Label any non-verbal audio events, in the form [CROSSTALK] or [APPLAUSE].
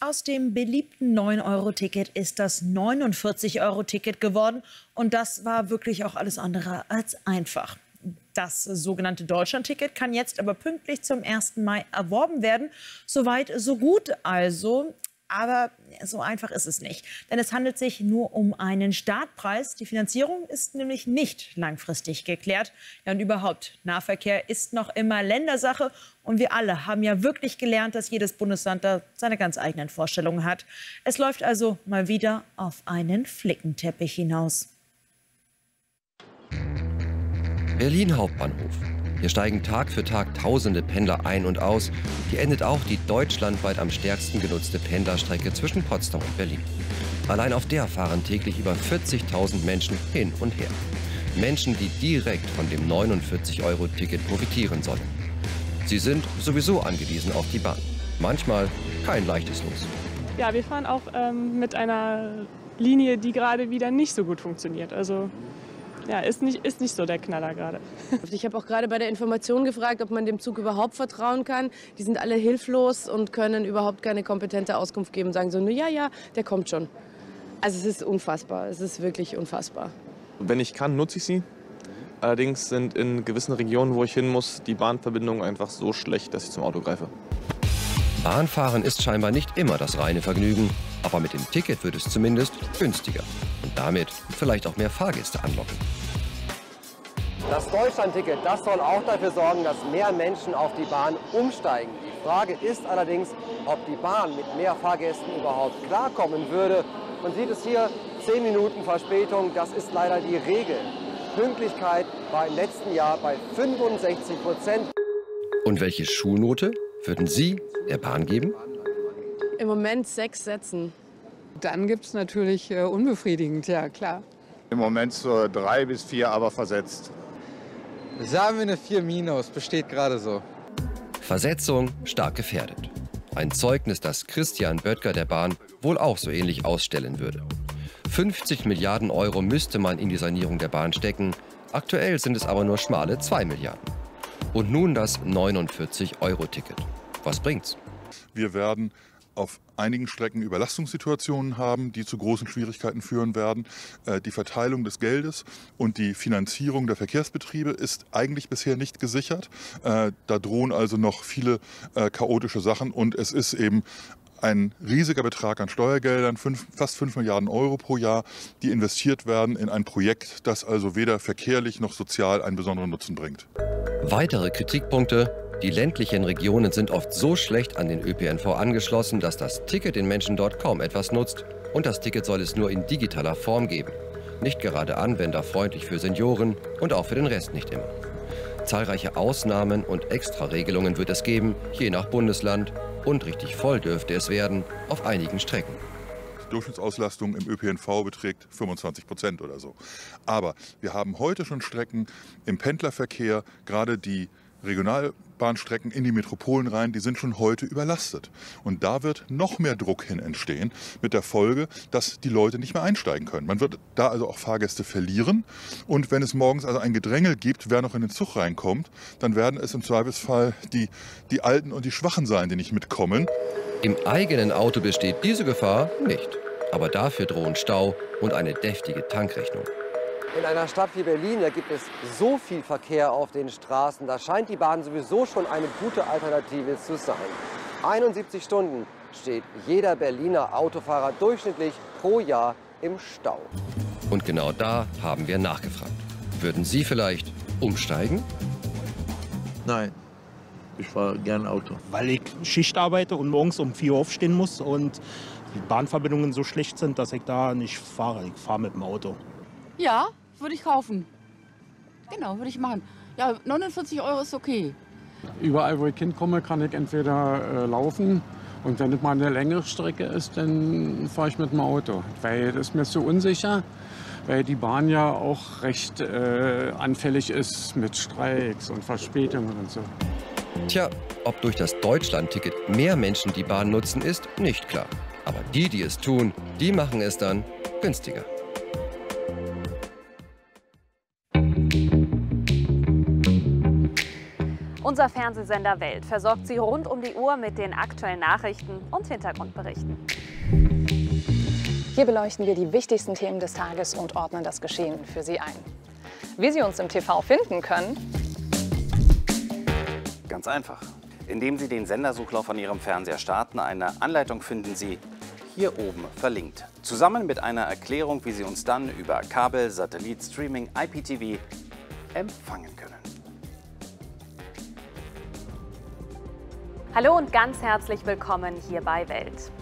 Aus dem beliebten 9-Euro-Ticket ist das 49-Euro-Ticket geworden. Und das war wirklich auch alles andere als einfach. Das sogenannte Deutschland-Ticket kann jetzt aber pünktlich zum 1. Mai erworben werden. Soweit, so gut also. Aber so einfach ist es nicht, denn es handelt sich nur um einen Startpreis. Die Finanzierung ist nämlich nicht langfristig geklärt. Ja, und überhaupt, Nahverkehr ist noch immer Ländersache. Und wir alle haben ja wirklich gelernt, dass jedes Bundesland da seine ganz eigenen Vorstellungen hat. Es läuft also mal wieder auf einen Flickenteppich hinaus. Berlin Hauptbahnhof. Hier steigen Tag für Tag tausende Pendler ein und aus. Hier endet auch die deutschlandweit am stärksten genutzte Pendlerstrecke zwischen Potsdam und Berlin. Allein auf der fahren täglich über 40.000 Menschen hin und her. Menschen, die direkt von dem 49-Euro-Ticket profitieren sollen. Sie sind sowieso angewiesen auf die Bahn. Manchmal kein leichtes Los. Ja, wir fahren auch ähm, mit einer Linie, die gerade wieder nicht so gut funktioniert. Also ja, ist nicht, ist nicht so der Knaller gerade. [LAUGHS] Ich habe auch gerade bei der Information gefragt, ob man dem Zug überhaupt vertrauen kann. Die sind alle hilflos und können überhaupt keine kompetente Auskunft geben. Sagen so, ja, ja, der kommt schon. Also es ist unfassbar, es ist wirklich unfassbar. Wenn ich kann, nutze ich sie. Allerdings sind in gewissen Regionen, wo ich hin muss, die Bahnverbindungen einfach so schlecht, dass ich zum Auto greife. Bahnfahren ist scheinbar nicht immer das reine Vergnügen, aber mit dem Ticket wird es zumindest günstiger und damit vielleicht auch mehr Fahrgäste anlocken. Das Deutschlandticket, das soll auch dafür sorgen, dass mehr Menschen auf die Bahn umsteigen. Die Frage ist allerdings, ob die Bahn mit mehr Fahrgästen überhaupt klarkommen würde. Man sieht es hier, 10 Minuten Verspätung, das ist leider die Regel. Pünktlichkeit war im letzten Jahr bei 65 Prozent. Und welche Schulnote würden Sie der Bahn geben? Im Moment sechs Sätzen. Dann gibt es natürlich äh, unbefriedigend, ja klar. Im Moment so drei bis vier, aber versetzt. Sagen wir eine 4 minus, besteht gerade so. Versetzung stark gefährdet. Ein Zeugnis, das Christian Böttger der Bahn wohl auch so ähnlich ausstellen würde. 50 Milliarden Euro müsste man in die Sanierung der Bahn stecken. Aktuell sind es aber nur schmale 2 Milliarden. Und nun das 49-Euro-Ticket. Was bringt's? Wir werden auf einigen Strecken Überlastungssituationen haben, die zu großen Schwierigkeiten führen werden. Äh, die Verteilung des Geldes und die Finanzierung der Verkehrsbetriebe ist eigentlich bisher nicht gesichert. Äh, da drohen also noch viele äh, chaotische Sachen und es ist eben ein riesiger Betrag an Steuergeldern, fünf, fast 5 Milliarden Euro pro Jahr, die investiert werden in ein Projekt, das also weder verkehrlich noch sozial einen besonderen Nutzen bringt. Weitere Kritikpunkte die ländlichen Regionen sind oft so schlecht an den ÖPNV angeschlossen, dass das Ticket den Menschen dort kaum etwas nutzt und das Ticket soll es nur in digitaler Form geben. Nicht gerade anwenderfreundlich für Senioren und auch für den Rest nicht immer. Zahlreiche Ausnahmen und Extraregelungen wird es geben, je nach Bundesland und richtig voll dürfte es werden auf einigen Strecken. Die Durchschnittsauslastung im ÖPNV beträgt 25 Prozent oder so. Aber wir haben heute schon Strecken im Pendlerverkehr, gerade die Regionalbahnstrecken in die Metropolen rein, die sind schon heute überlastet. Und da wird noch mehr Druck hin entstehen, mit der Folge, dass die Leute nicht mehr einsteigen können. Man wird da also auch Fahrgäste verlieren. Und wenn es morgens also ein Gedrängel gibt, wer noch in den Zug reinkommt, dann werden es im Zweifelsfall die, die Alten und die Schwachen sein, die nicht mitkommen. Im eigenen Auto besteht diese Gefahr nicht. Aber dafür drohen Stau und eine deftige Tankrechnung. In einer Stadt wie Berlin, da gibt es so viel Verkehr auf den Straßen, da scheint die Bahn sowieso schon eine gute Alternative zu sein. 71 Stunden steht jeder Berliner Autofahrer durchschnittlich pro Jahr im Stau. Und genau da haben wir nachgefragt. Würden Sie vielleicht umsteigen? Nein, ich fahre gern Auto. Weil ich Schicht arbeite und morgens um 4 Uhr aufstehen muss und die Bahnverbindungen so schlecht sind, dass ich da nicht fahre. Ich fahre mit dem Auto. Ja, würde ich kaufen. Genau, würde ich machen. Ja, 49 Euro ist okay. Überall, wo ich hinkomme, kann ich entweder äh, laufen und wenn es mal eine längere Strecke ist, dann fahre ich mit dem Auto. Weil das ist mir zu unsicher, weil die Bahn ja auch recht äh, anfällig ist mit Streiks und Verspätungen und so. Tja, ob durch das Deutschland-Ticket mehr Menschen die Bahn nutzen, ist nicht klar. Aber die, die es tun, die machen es dann günstiger. Unser Fernsehsender Welt versorgt Sie rund um die Uhr mit den aktuellen Nachrichten und Hintergrundberichten. Hier beleuchten wir die wichtigsten Themen des Tages und ordnen das Geschehen für Sie ein. Wie Sie uns im TV finden können? Ganz einfach. Indem Sie den Sendersuchlauf an Ihrem Fernseher starten, eine Anleitung finden Sie hier oben verlinkt. Zusammen mit einer Erklärung, wie Sie uns dann über Kabel, Satellit, Streaming, IPTV empfangen können. Hallo und ganz herzlich willkommen hier bei Welt.